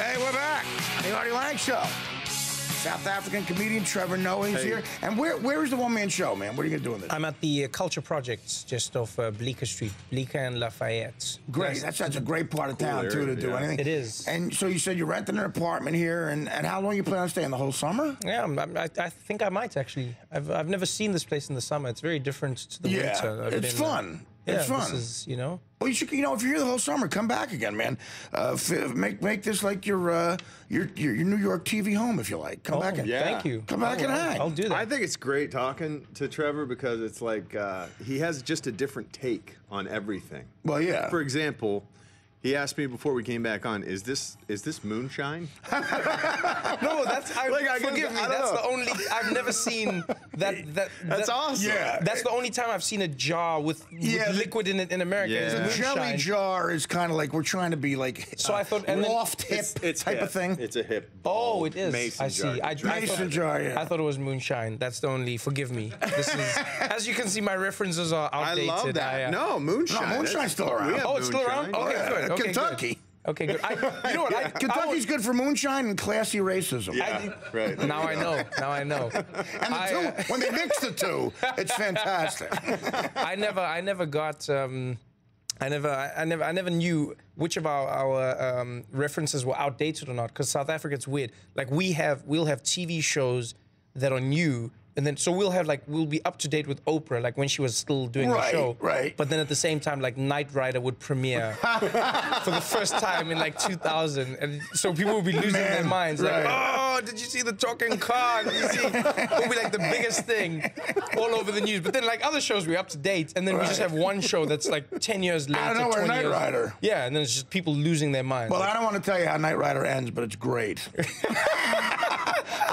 Hey, we're back. The Artie Lange Show. South African comedian Trevor Noah is Hey. here. And where where is the one man show, man? What are you gonna do in it? I'm at the uh, Culture Projects just off uh, Bleecker Street, Bleecker and Lafayette. Great. That's such a great part of town area, too to do anything. It is. And so you said you're renting an apartment here, and, and how long you plan on staying? The whole summer? Yeah, I'm, I'm, I, I think I might actually. I've, I've never seen this place in the summer. It's very different to the Yeah, winter. I've it's been, uh, fun. Yeah, It's fun. This is, you know. Well, you should, you know, if you're here the whole summer, come back again, man. Uh, f- make make this like your, uh, your your your New York TV home, if you like. Come Oh, back and yeah. Thank you. Come back I'll, and I'll- hang. I'll do that. I think it's great talking to Trevor because it's like uh, he has just a different take on everything. Well, yeah. For example, he asked me before we came back on, "Is this is this moonshine?" no, that's I, Like, I guess- forgive me. I That's know. the only I've never seen that. That That's that- awesome. Yeah. That's the only time I've seen a jar with, with Yeah, the- liquid in it in America. Yeah. It's The The jelly jar is kind of like we're trying to be like So uh, I thought- and then- loft hip type hip. of thing. It's a hip. Oh, it is. Mason I see. jar. I, I Mason thought, jar, yeah. I thought it was moonshine. That's the only. Forgive me. This is, as you can see, my references are outdated. I outdated. love that. I, uh, no, moonshine. No, moonshine's still around. Oh, it's still around. Okay, yeah. Good. Okay, Kentucky. Good. Okay, good. I, you know what? I, Kentucky's good for moonshine and classy racism. Yeah, right. Now I know. Now I know. And the I, two, uh, when they mix the two, it's fantastic. I never, I never got. Um, I never, I, I never, I never knew which of our, our um, references were outdated or not. Because South Africa's weird. Like we have, we'll have TV shows that are new, and then so we'll have like we'll be up to date with Oprah, like when she was still doing Right, the show. right. But then at the same time, like Knight Rider would premiere for the first time in like 2000, and so people would be losing their Man, minds. Like, right. oh, did you see the talking car? Did you see? It would be like the biggest thing all over the news. But then like other shows, we're up to date, and then we just have one show that's like 10 years later. Out of nowhere, 20 Knight. Rider. Yeah, and then it's just people losing their minds. Well, Like, I don't want to tell you how Knight Rider ends, but it's great.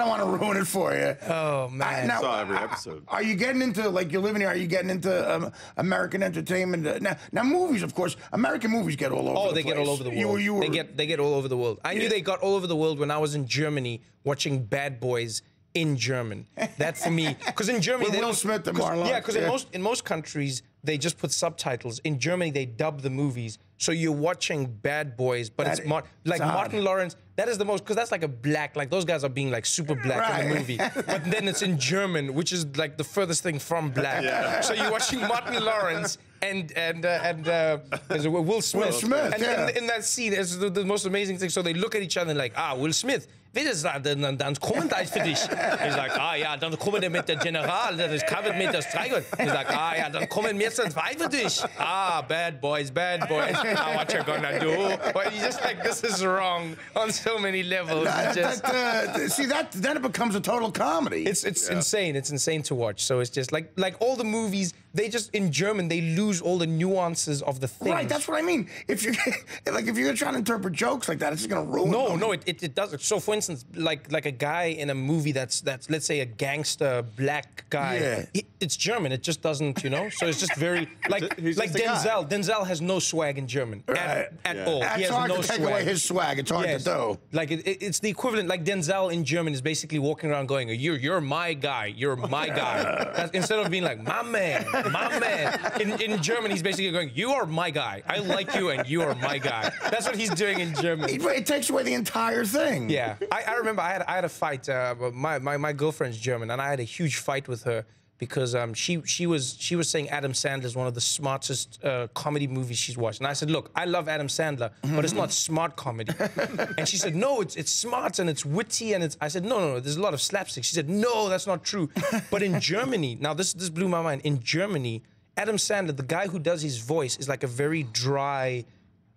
I don't want to ruin it for you. oh man. now, Saw every episode. Are you getting into like you're living here? Are you getting into um, American entertainment? Uh, now, now movies, of course. American movies get all over. Oh, the they get all over the world. you were, they get they get all over the world. I knew they got all over the world when I was in Germany watching Bad Boys in German. That for me, because in Germany With they Will don't- Smith and 'cause- Marlon. Yeah, because Yeah. in most in most countries they just put subtitles. In Germany they dub the movies, so you're watching Bad Boys, but That it's Mar- like. Martin Lawrence. That is the most because that's like a black. Like those guys are being like super black in the movie, but then it's in German, which is like the furthest thing from black. So you're watching Martin Lawrence. And and uh, and uh, there's a Will Smith. Smith, and yeah. in, in that scene it's the, the most amazing thing. So they look at each other and like, ah, Will Smith, wie das sagt, dann, dann kommen da für dich. Er sagt, ah ja, dann kommen wir mit der General, das kommt mit der Streichel. Er sagt, ah ja, dann kommen wir zwei für dich. Ah, bad boys, bad boys. Ah, what you gonna do? But you just like, this is wrong on so many levels. That- just, that, uh, see that then it becomes a total comedy. it's it's insane. It's insane to watch. So it's just like like all the movies. They just in German they lose all the nuances of the things. right. That's what I mean. If you like, if you're trying to interpret jokes like that, it's just gonna ruin. No, them. no, it, it, it doesn't. So, for instance, like like a guy in a movie that's that's let's say a gangster black guy. Yeah. he- it's German. It just doesn't, you know. So it's just very like He's like guy. Denzel. Denzel has no swag in German Right. at, at Yeah. all. That's he has hard no to take swag. away his swag. It's hard Yes. to do. Like it, it- it's the equivalent. Like Denzel in German is basically walking around going, "You're you're my guy. You're my guy." That's, instead of being like "my man, my man." In, in German, he's basically going, "You are my guy. I like you, and you are my guy." That's what he's doing in German. It, it takes away the entire thing. Yeah, I, I remember I had I had a fight. Uh, my, my my girlfriend's German, and I had a huge fight with her because um, she she was she was saying Adam Sandler is one of the smartest uh, comedy movies she's watched, and I said, look, I love Adam Sandler, but it's not smart comedy. and she said, no, it's it's smart and it's witty and it's. I said, no, no, no, there's a lot of slapstick. She said, no, that's not true. but in Germany, now this this blew my mind. In Germany, Adam Sandler, the guy who does his voice, is like a very dry.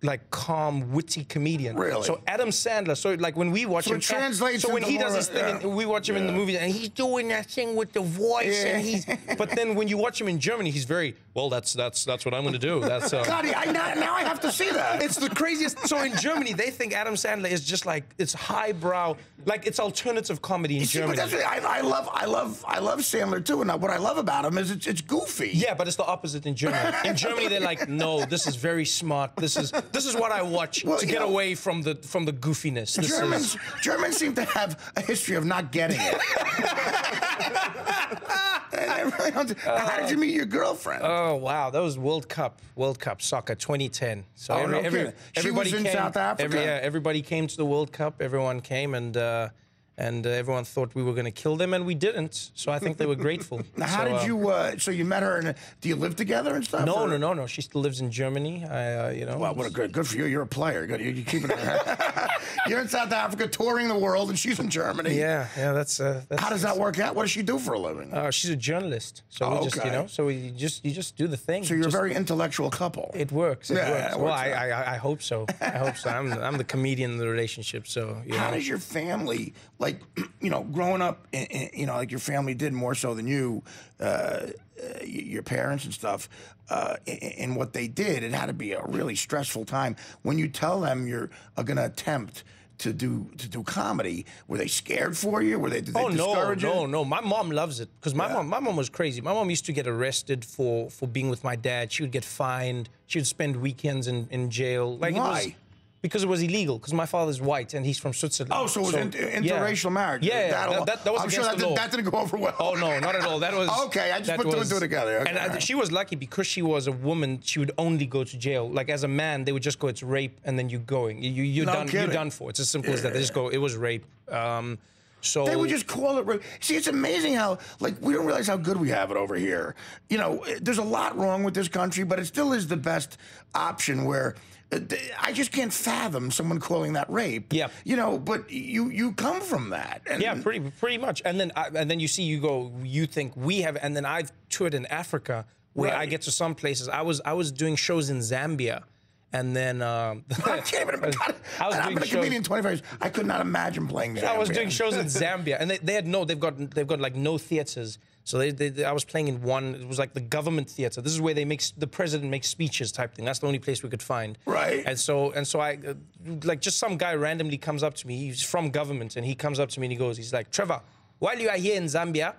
Like calm, witty comedian. Really? So Adam Sandler. So like when we watch So him, translates So when he does more, his thing, yeah. we watch him in the movie, and he's doing that thing with the voice, Yeah. and he's. But then when you watch him in Germany, he's very well. That's that's that's what I'm going to do. That's. Uh, God, I, now, now I have to see that. it's the craziest. So in Germany, they think Adam Sandler is just like it's highbrow, like it's alternative comedy in See, but Germany. that's I, I love. I love. I love Sandler too. And what I love about him is it's, it's goofy. Yeah, but it's the opposite in Germany. In Germany, they're like, no, this is very smart. This is this is what I watch Well, to get know- away from the from the goofiness. This Germans, is Germans seem to have a history of not getting it. really don't- How did you meet your girlfriend? Oh wow, that was World Cup, World Cup soccer 2010. So Oh, no kidding. She everybody was in came, South Africa? Every, yeah, everybody came to the World Cup. Everyone came, and uh, and uh, everyone thought we were going to kill them, and we didn't. So I think they were grateful. now, how So, did uh, you? Uh, so you met her, and do you live together and stuff? No, or- no, no, no. She still lives in Germany. I, uh, you know. Well, what a good, good for you. You're a player. Good, you, you keeping it. You're in South Africa touring the world, and she's in Germany. Yeah, yeah. That's. Uh, that's How does that work out? What does she do for a living? Uh, she's a journalist, so Oh, we just, okay. you know, so we just, you just do the thing. so you're Just- a very intellectual couple. It works. It Yeah, works. it well, works I. I, I hope so. I hope so. I'm, I'm the comedian in the relationship, so you How know. does your family, like, you know, growing up, in, in- you know, like your family did more so than you, uh, uh, your parents and stuff, uh, in, in what they did, it had to be a really stressful time. When you tell them you're uh, going to attempt to do to do comedy, were they scared for you? Were they? Did they Oh no, no, no! My mom loves it because my mom, my mom was crazy. My mom used to get arrested for for being with my dad. She would get fined. She would spend weekends in, in jail. Like Why? Because it was illegal. Because my father's white and he's from Switzerland. Oh, so it was inter- yeah. interracial marriage. Yeah, yeah, that, that, that was I'm against sure that, the did, law. that didn't go over well. Oh no, not at all. That was Okay, I just put two and two together. Okay, and I, she was lucky because she was a woman. She would only go to jail. Like as a man, they would just go, "It's rape," and then you're going. You you're No done. You're done for. It's as simple as that. They just go, "It was rape." Um, so They would just call it rape. See, it's amazing how, like, we don't realize how good we have it over here. You know, there's a lot wrong with this country, but it still is the best option where. I just can't fathom someone calling that rape. Yeah. You know, but you you come from that. And Yeah, pretty pretty much. And then I, and then you see you go you think we have and then I've toured in Africa where I get to some places. I was I was doing shows in Zambia and then um, I can't even. God, I was I've been a comedian 25 years. I could not imagine playing Zambia. I was doing shows in Zambia, and they, they had no, they've got they've got like no theaters. So they, they, they- I was playing in one. It was like the government theater. This is where they make the president makes speeches type thing. That's the only place we could find. Right. And so and so I, uh, like just some guy randomly comes up to me. He's from government, and he comes up to me and he goes, he's like, Trevor, while you are here in Zambia,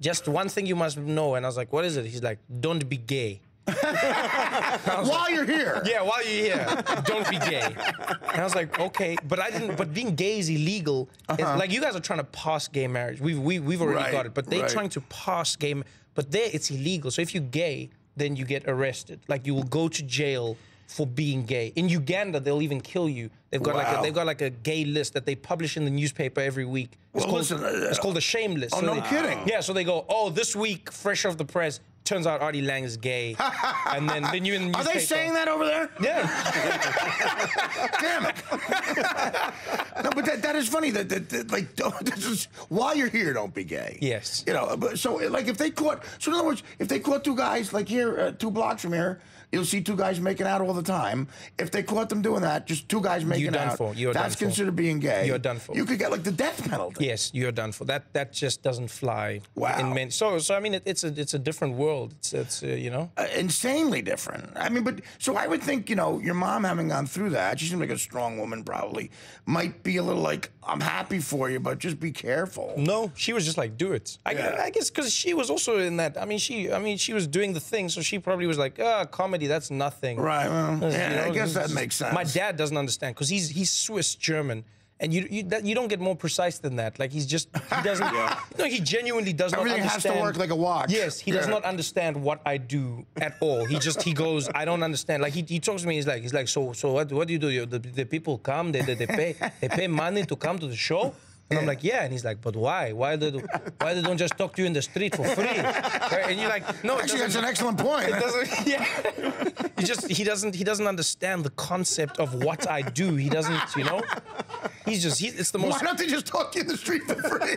just one thing you must know. And I was like, what is it? He's like, don't be gay. While you're here. Yeah, while you're here, don't be gay. And I was like, okay, but I didn't. But being gay is illegal. It's like you guys are trying to pass gay marriage. We've we, we've already Right, got it, but they're right. trying to pass gay. But there, it's illegal. So if you're gay, then you get arrested. Like you will go to jail for being gay. In Uganda, they'll even kill you. They've got like a, they've got like a gay list that they publish in the newspaper every week. It's Well, called listen, uh, it's called the shame list. oh, So no they- kidding. Yeah, so they go, oh, this week, fresh off the press, turns out Artie Lange is gay, and then then you in the Are they saying that over there? Yeah. Damn it! no, but that, that is funny. That, that, that, like don't, this is while you're here, don't be gay. Yes. You know, but so like if they caught, so in other words, if they caught two guys like here, uh, two blocks from here, you'll see two guys making out all the time. If they caught them doing that, just two guys making done out, for. You're that's done for. considered being gay. You're done for. You could get like the death penalty. Yes, you're done for that. That just doesn't fly. Wow. In many, so, so I mean, it, it's a it's a different world. It's it's uh, you know. Uh, insanely different. I mean, but so I would think, you know, your mom having gone through that, she seemed like a strong woman, probably, might be a little like, I'm happy for you, but just be careful. No, she was just like, do it. I, Yeah. I guess because she was also in that. I mean, she I mean, she was doing the thing, so she probably was like, ah, comedy, that's nothing. Right. Well, You yeah, I know, guess that makes sense. My dad doesn't understand because he's he's Swiss German. And you you, that, you don't get more precise than that. Like he's just he doesn't. No, he genuinely does Everything not has to work like a watch. Yes, he does Yeah. not understand what I do at all. He just he goes, I don't understand. Like he, he talks to me. He's like he's like so so what what do you do? You- The, the people come. They, they they pay they pay money to come to the show. And I'm like, yeah. And he's like, but why? Why they do, why they don't just talk to you in the street for free? Right? And you're like, no, Actually, that's an excellent point. it doesn't. Yeah. He just he doesn't he doesn't understand the concept of what I do. He doesn't, you know. He's just he, it's the most. Why don't they just talk to you in the street for free?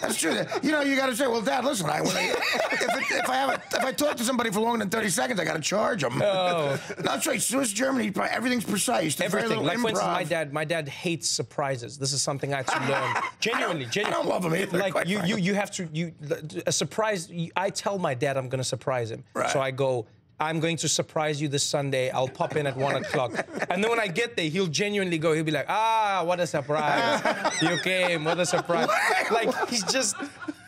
That's true. You know, you got to say, well, Dad, listen, I, when I if, it, if I have a, if I talk to somebody for longer than thirty seconds, I got to charge them. Oh. That's right. Swiss Germany, everything's precise. There's very Everything. Like for instance, my dad. My dad hates surprises. This is something I had to learn. Genuinely, genuinely. I don't love him either, Like you, you, you have to. You a surprise. I tell my dad I'm going to surprise him. Right. So I go. I'm going to surprise you this Sunday. I'll pop in at one o'clock. And then when I get there, he'll genuinely go. He'll be like, "Ah, what a surprise! you came. What a surprise!" Like he's just.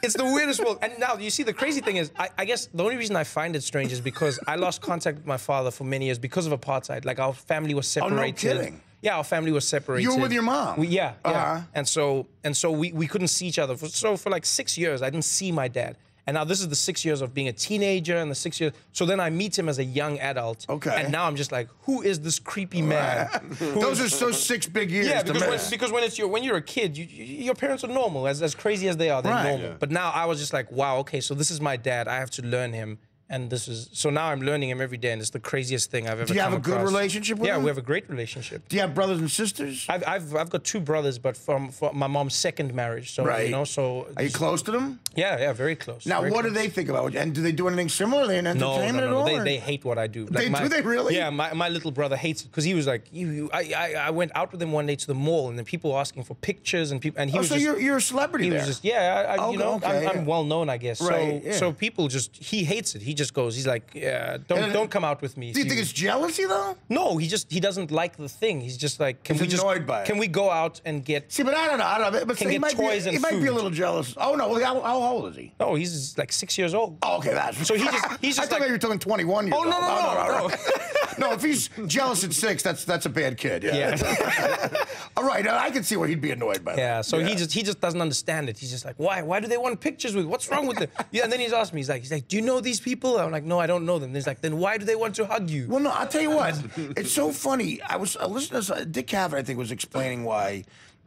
It's the weirdest world. And now you see, the crazy thing is, I, I guess the only reason I find it strange is because I lost contact with my father for many years because of apartheid. Like our family was Oh, no separated. kidding. Yeah, our family was separated. You were with your mom? We, yeah, yeah. Uh-huh. And so and so we, we couldn't see each other. For, so for like six years, I didn't see my dad. And now this is the six years of being a teenager and the six years. So then I meet him as a young adult. Okay. And now I'm just like, who is this creepy man? Those is- are so six big years yeah, because when, because when it's your when you're a kid, you, you, your parents are normal. As as crazy as they are, they're Right. normal. Yeah. But now I was just like, wow, okay, so this is my dad. I have to learn him, and this is so now I'm learning him every day, and it's the craziest thing I've ever. Do you have a good relationship with Yeah, him? Yeah, we have a great relationship. Do you have brothers and sisters? I've, I've, I've got two brothers, but from, from my mom's second marriage. So Right. you know, so Are you close to them? yeah, yeah, very close. Now, very what do they think about it? And do they do anything similar? Are they in No, no, entertainment no, at no. all? They, they hate what I do. Like They- do they really? Yeah, my, my little brother hates it because he was like, you, you, I, I, I went out with him one day to the mall, and then people were asking for pictures, and people, and he oh, was so just, you're, you're a celebrity he there. was just, yeah, I, I, Okay, you know, okay, I'm, yeah. I'm well known, I guess. Right, so, yeah. so people just, he hates it. He just goes, he's like, yeah, don't, And- don't come out with me. do you if think it's jealousy, though? No, he just, he doesn't like the thing. He's just like, can He's we just, annoyed by it. can we go out and get? See, but I don't know. I don't know. But Can he might toys be, and he might be a little jealous. Oh, no. Well, how, how old is he? No, he's like six years old. Oh, okay, that's So he just- he's I just thought like- maybe you were talking 21 years Oh, no, old. no, oh, no, no. no, if he's jealous at six, that's that's a bad kid. Yeah. Yeah. All right, uh, I can see where he'd be annoyed by that. Yeah, so he just he just doesn't understand it. He's just like, why? Why do they want pictures with? What's wrong with them? Yeah, and then he's asked me, he's like, he's like, do you know these people? I'm like, no, I don't know them. He's like, then why do they want to hug you? Well, no, I'll tell you what. it's so funny. I was uh, listening to some- Dick Cavett. I think was explaining why,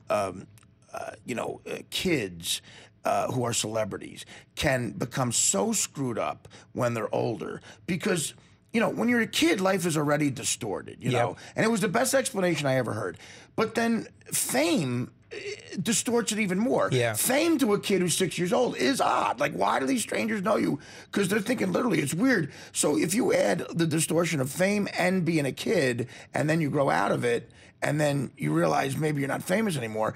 um, uh, you know, uh, kids. Uh, who are celebrities can become so screwed up when they're older because you know when you're a kid life is already distorted you Yeah. know and it was the best explanation i ever heard but then fame distorts it even more Yeah. fame to a kid who's six years old is odd. Like, why do these strangers know you? Because they're thinking literally, it's weird. So if you add the distortion of fame and being a kid, and then you grow out of it, and then you realize maybe you're not famous anymore,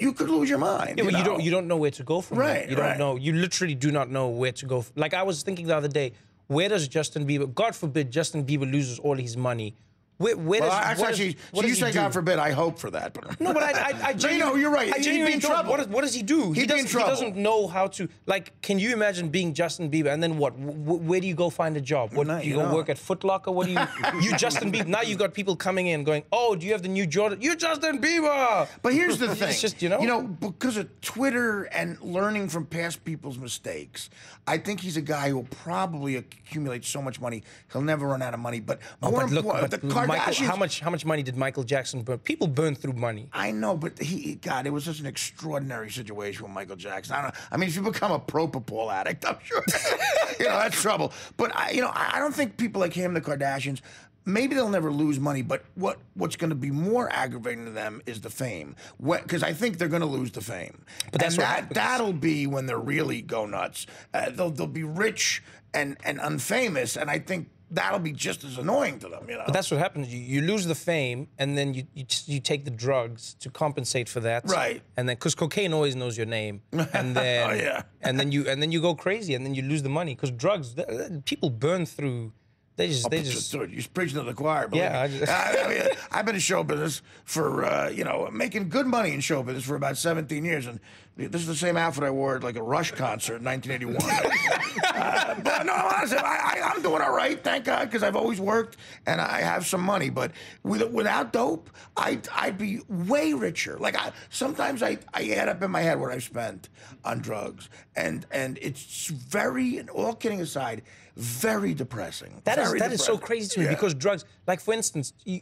you could lose your mind. Yeah, but you know? don't you don't know where to go from there. Right, You don't know. You literally do not know where to go. Like I was thinking the other day, where does Justin Bieber? God forbid Justin Bieber loses all his money. Where, where Well, does actually, what does- actually, what so you does say? God forbid. I hope for that, but No, but I, I, I No, genuinely, know, you're right. I He'd be genuinely in trouble. What, does- what does he do? He'd he, be in doesn't, he doesn't know how to. Like, can you imagine being Justin Bieber and then what? W- where do you go find a job? What No, you you go don't. work at Foot Locker? What do you? you Justin Bieber. Now you got people coming in going, oh, do you have the new Jordan? You're Justin Bieber. But here's the thing. it's just, you know? you know, because of Twitter and learning from past people's mistakes, I think he's a guy who will probably accumulate so much money he'll never run out of money. But oh, more Oh, But look, important, but the Michael, how much? How much money did Michael Jackson burn? People burn through money. I know, but he, God, it was such an extraordinary situation with Michael Jackson. I don't. I mean, if you become a propofol addict, I'm sure, you know, that's trouble. But I, you know, I don't think people like him, the Kardashians, maybe they'll never lose money. But what what's going to be more aggravating to them is the fame, because I think they're going to lose the fame. But that's and what that happens. that'll be when they really go nuts. Uh, they'll they'll be rich and and unfamous, and I think that'll be just as annoying to them. You know. But that's what happens. You, you lose the fame, and then you, you you take the drugs to compensate for that. Right. And then because cocaine always knows your name, and then Oh, yeah. and then you and then you go crazy, and then you lose the money because drugs. th- th- people burn through. They just they just. Dude, you're preaching to the choir. Yeah, me. I just- I, I mean, I've been in show business for uh, you know making good money in show business for about 17 years, and this is the same outfit I wore at like a Rush concert in 1981. uh, but no, honestly, I, I, I'm doing all right, thank God, because I've always worked and I have some money. But with, without dope, I'd, I'd be way richer. Like I, sometimes I, I add up in my head what I've spent on drugs, and and it's very, and all kidding aside, very depressing. That is Very that is so depressing. crazy to me Yeah. because drugs, like for instance, you,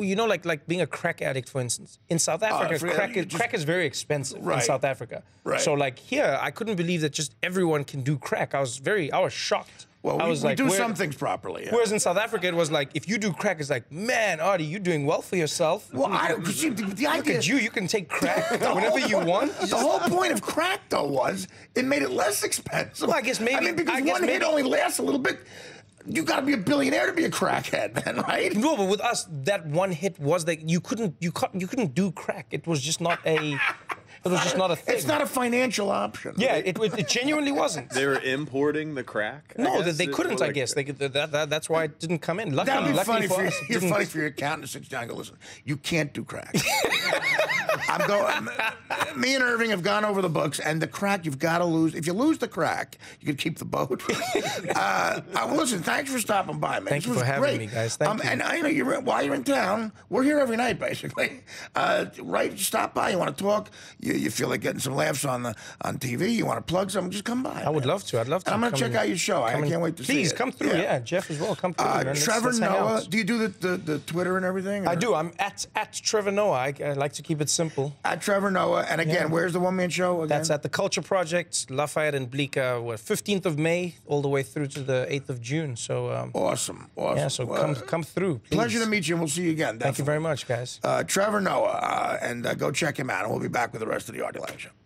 you know, like like being a crack addict, for instance, in South ah, Africa, Oh, forget- crack, is, just- crack is very expensive in South Africa. Right. So like here, I couldn't believe that just everyone can do crack. I was very, I was shocked. Well, I we, was we like, do where- some things properly. yeah. Whereas in South Africa, it was like, if you do crack, it's like, man, Artie, you're doing well for yourself. Well, I See, the, the Look at you, you can take crack whenever whole you want. The whole point of crack, though, was it made it less expensive. Well, I guess maybe- I mean, because I one hit only lasts a little bit. You got to be a billionaire to be a crackhead, man, right? No, but with us, that one hit was that you couldn't, you couldn't, you couldn't do crack. It was just not a, it was just not a thing. It's not a financial option. Yeah, it, it, it genuinely wasn't. They were importing the crack. I No, guess? that they couldn't. or I guess they could, that, that, that's why it didn't come in. Luckily, That'd be luckily funny for for, us, it you're didn't- funny for your accountant to sit down and go, listen, you can't do crack. I'm going. Me and Irving have gone over the books, and the crack you've got to lose. If you lose the crack, you can keep the boat. uh, uh, listen, thanks for stopping by, man. Thank This you for having great. me, guys. Thank um, you. And I know you're while you're in town. We're here every night, basically. Uh, right, stop by. You want to talk? You you, you feel like getting some laughs on the on TV, you want to plug something, just come by. I would man. love to. I'd love to. And I'm gonna check out your show. I can't wait to see Please come through. Yeah. Yeah. Jeff as well. Come through. Uh, man. Let's- Trevor let's Noah, do you do the, the, the Twitter and everything? I do. I'm at at Trevor Noah. I, I like to keep it simple. At Trevor Noah, and again, Yeah. where's the one man show? Again? That's at the Culture Project, Lafayette and Bleak, uh, what, 15th of May, all the way through to the 8th of June. So, um, awesome. Awesome. yeah, so Well, come come through. Please. Pleasure to meet you, and we'll see you again. Thank you very much, guys. Uh, Trevor Noah, uh, and uh, go check him out, and we'll be back with the rest of the Lange Show.